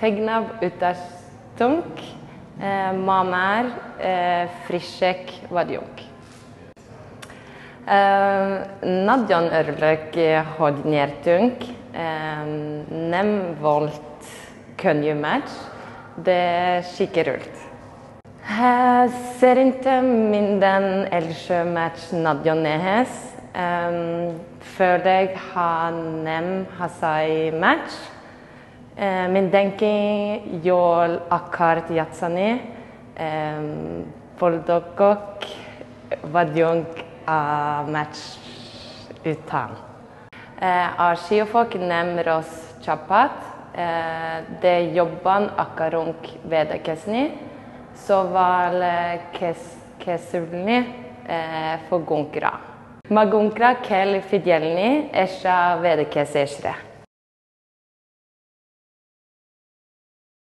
tegnav utastunk, mamær, frisjek vadjunk. Nadjan Ørløk hodnjertunk, nem volt könjumatch, det skikker ut. Ser inte minden Elsjø-match Nadja Nehes. Um, før jeg har nem Hasai-match. Uh, jol akart yatsani. Um, Voldokok vadjong a match utan. Uh, a skiofok nem ros chapat. Uh, det jobban akarunk vedekesni. Så var kesulni for gunkra. Magunkra kel fidjelni esha vedekeseshre.